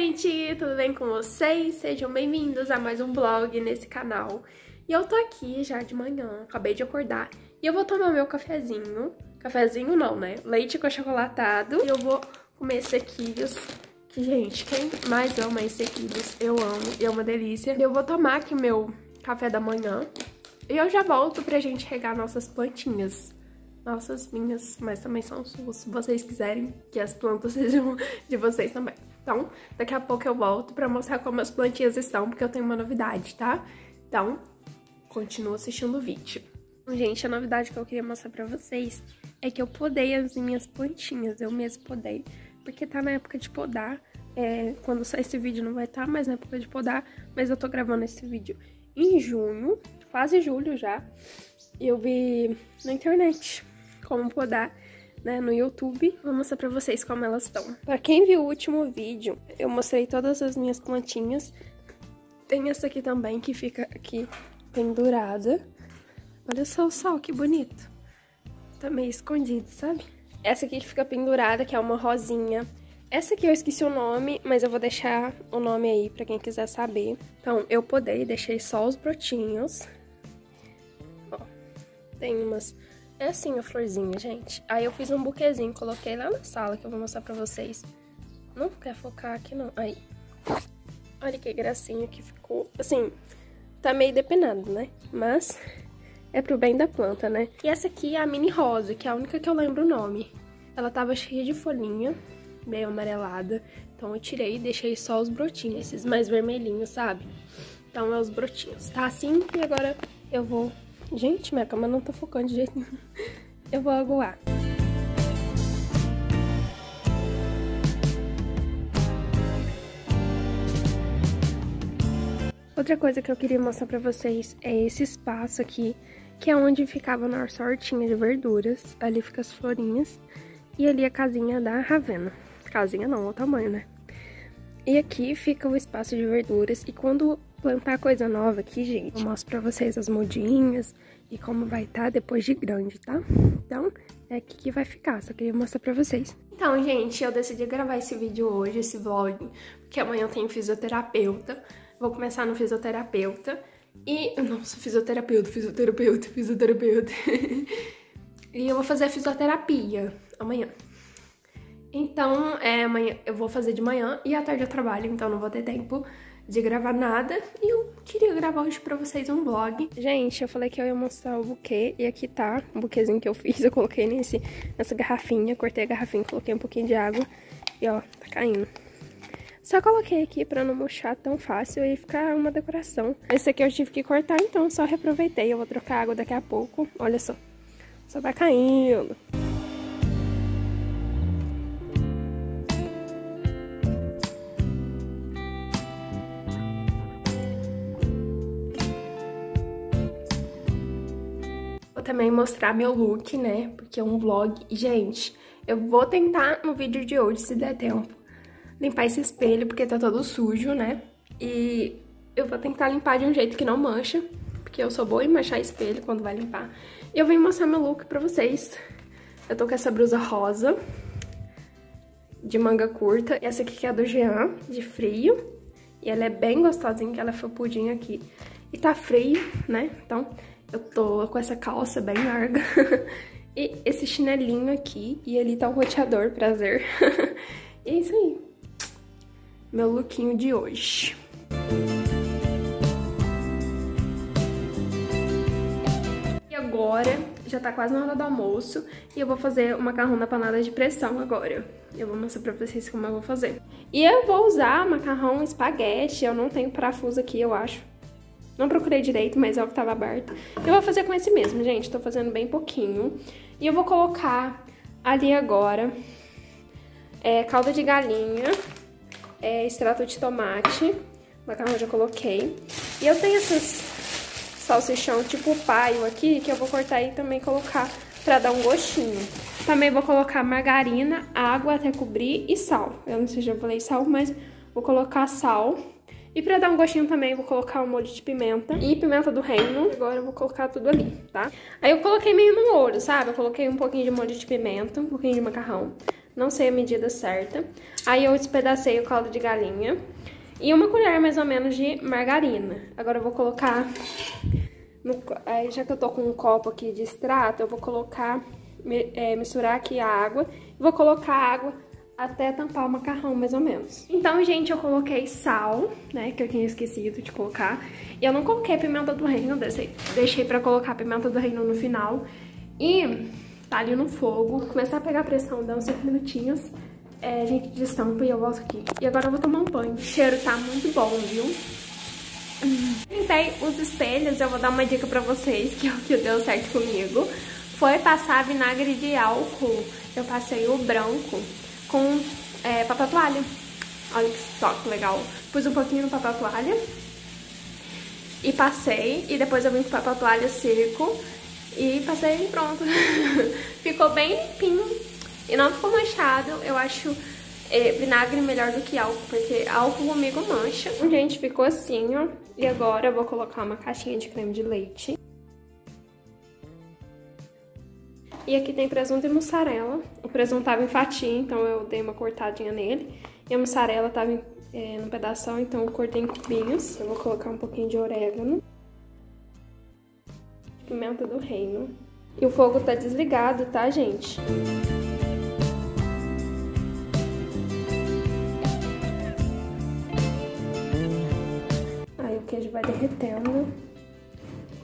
gente! Tudo bem com vocês? Sejam bem-vindos a mais um vlog nesse canal. E eu tô aqui já de manhã, acabei de acordar, e eu vou tomar meu cafezinho. Cafezinho não, né? Leite com achocolatado. E eu vou comer sequilhos, que, gente, quem mais ama esses sequilhos? Eu amo, e é uma delícia. Eu vou tomar aqui meu café da manhã, e eu já volto pra gente regar nossas plantinhas nossas, minhas, mas também são suas, se vocês quiserem que as plantas sejam de vocês também. Então, daqui a pouco eu volto pra mostrar como as plantinhas estão, porque eu tenho uma novidade, tá? Então, continua assistindo o vídeo. Gente, a novidade que eu queria mostrar pra vocês é que eu podei as minhas plantinhas, eu mesmo podei, porque tá na época de podar, é, quando sair esse vídeo não vai estar tá mais na época de podar, mas eu tô gravando esse vídeo em junho, quase julho já, eu vi na internet como podar né, no YouTube. Vou mostrar pra vocês como elas estão. Pra quem viu o último vídeo, eu mostrei todas as minhas plantinhas. Tem essa aqui também que fica aqui pendurada. Olha só o sol, que bonito. Tá meio escondido, sabe? Essa aqui que fica pendurada, que é uma rosinha. Essa aqui eu esqueci o nome, mas eu vou deixar o nome aí pra quem quiser saber. Então, eu podei, deixei só os brotinhos. Ó, tem umas é assim a florzinha, gente. Aí eu fiz um buquezinho, coloquei lá na sala, que eu vou mostrar pra vocês. Não quer focar aqui, não. Aí. Olha que gracinha que ficou. Assim, tá meio depenado, né? Mas é pro bem da planta, né? E essa aqui é a mini rosa, que é a única que eu lembro o nome. Ela tava cheia de folhinha, meio amarelada. Então eu tirei e deixei só os brotinhos, esses mais vermelhinhos, sabe? Então é os brotinhos. Tá assim e agora eu vou Gente, minha cama não tá focando de jeito nenhum. Eu vou aguar. Outra coisa que eu queria mostrar pra vocês é esse espaço aqui, que é onde ficava a nossa hortinha de verduras. Ali fica as florinhas. E ali a casinha da Ravena. Casinha não, o tamanho, né? E aqui fica o espaço de verduras. E quando plantar coisa nova aqui, gente, eu mostro pra vocês as mudinhas e como vai estar tá depois de grande, tá? Então, é aqui que vai ficar, só queria mostrar pra vocês. Então, gente, eu decidi gravar esse vídeo hoje, esse vlog, porque amanhã eu tenho fisioterapeuta. Vou começar no fisioterapeuta. E, nossa, fisioterapeuta, fisioterapeuta, fisioterapeuta. e eu vou fazer fisioterapia amanhã. Então, é, amanhã eu vou fazer de manhã e à tarde eu trabalho, então não vou ter tempo de gravar nada. E eu queria gravar hoje pra vocês um vlog. Gente, eu falei que eu ia mostrar o buquê e aqui tá o buquêzinho que eu fiz. Eu coloquei nesse, nessa garrafinha, cortei a garrafinha, coloquei um pouquinho de água e ó, tá caindo. Só coloquei aqui pra não murchar tão fácil e ficar uma decoração. Esse aqui eu tive que cortar, então só reaproveitei. Eu vou trocar água daqui a pouco. Olha só, só vai caindo. Também mostrar meu look, né? Porque é um vlog. Gente, eu vou tentar no vídeo de hoje, se der tempo, limpar esse espelho, porque tá todo sujo, né? E eu vou tentar limpar de um jeito que não mancha, porque eu sou boa em manchar espelho quando vai limpar. E eu vim mostrar meu look pra vocês. Eu tô com essa blusa rosa, de manga curta. Essa aqui que é do Jean, de frio. E ela é bem gostosinha, que ela é felpudinha aqui. E tá frio, né? Então, eu tô com essa calça bem larga e esse chinelinho aqui. E ali tá o roteador, prazer. e é isso aí. Meu lookinho de hoje. E agora, já tá quase na hora do almoço. E eu vou fazer o macarrão na panada de pressão agora. Eu vou mostrar pra vocês como eu vou fazer. E eu vou usar macarrão espaguete. Eu não tenho parafuso aqui, eu acho. Não procurei direito, mas é o que tava aberto. Eu vou fazer com esse mesmo, gente. Tô fazendo bem pouquinho. E eu vou colocar ali agora é, calda de galinha, é, extrato de tomate. Macarrão já coloquei. E eu tenho essas salsichão tipo paio aqui, que eu vou cortar aí também e colocar pra dar um gostinho. Também vou colocar margarina, água até cobrir e sal. Eu não sei se já falei sal, mas vou colocar sal. E pra dar um gostinho também, vou colocar um molho de pimenta e pimenta do reino. Agora eu vou colocar tudo ali, tá? Aí eu coloquei meio no molho, sabe? Eu coloquei um pouquinho de molho de pimenta, um pouquinho de macarrão. não sei a medida certa. Aí eu despedacei o caldo de galinha e uma colher mais ou menos de margarina. Agora eu vou colocar, no, aí já que eu tô com um copo aqui de extrato, eu vou colocar, é, misturar aqui a água, vou colocar água até tampar o macarrão, mais ou menos. Então, gente, eu coloquei sal, né, que eu tinha esquecido de colocar. E eu não coloquei pimenta do reino, deixei, deixei pra colocar pimenta do reino no final. E tá ali no fogo, começar a pegar pressão, dá uns 5 minutinhos, é, gente destampa e eu volto aqui. E agora eu vou tomar um banho. O cheiro tá muito bom, viu? Tentei os espelhos, eu vou dar uma dica pra vocês, que é o que deu certo comigo. Foi passar vinagre de álcool. Eu passei o branco com é, papel toalha. Olha só que legal. Pus um pouquinho no papel toalha e passei. E depois eu vim com papel toalha seco e passei e pronto. ficou bem limpinho e não ficou manchado. Eu acho é, vinagre melhor do que álcool, porque álcool comigo mancha. Gente, ficou assim, ó. E agora eu vou colocar uma caixinha de creme de leite. E aqui tem presunto e mussarela. O presunto tava em fatia, então eu dei uma cortadinha nele. E a mussarela tava em, é, no pedaço, então eu cortei em cubinhos. Eu vou colocar um pouquinho de orégano. Pimenta do reino. E o fogo tá desligado, tá, gente? Aí o queijo vai derretendo.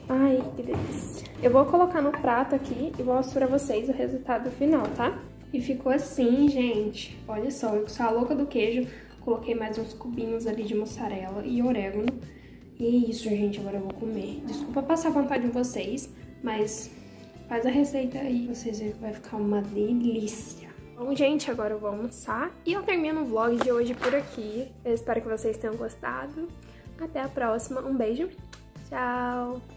Ai, que delícia. Eu vou colocar no prato aqui e mostro pra vocês o resultado final, tá? E ficou assim, gente. Olha só, eu sou a louca do queijo. Coloquei mais uns cubinhos ali de mussarela e orégano. E é isso, gente. Agora eu vou comer. Desculpa passar vontade em vocês, mas faz a receita aí. Vocês verem que vai ficar uma delícia. Bom, gente, agora eu vou almoçar. E eu termino o vlog de hoje por aqui. Eu espero que vocês tenham gostado. Até a próxima. Um beijo. Tchau!